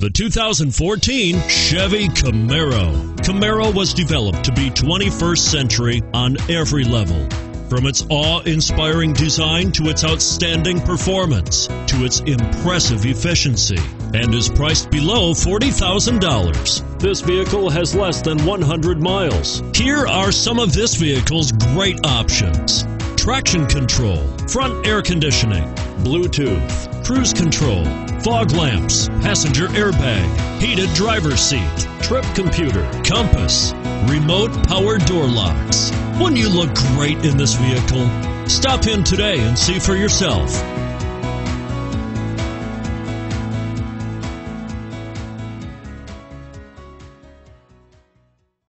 The 2014 Chevy Camaro. Camaro was developed to be 21st century on every level. From its awe inspiring design to its outstanding performance to its impressive efficiency and is priced below $40,000. This vehicle has less than 100 miles. Here are some of this vehicle's great options traction control, front air conditioning, Bluetooth, cruise control, fog lamps, passenger airbag, heated driver's seat, trip computer, compass, remote power door locks. Wouldn't you look great in this vehicle? Stop in today and see for yourself.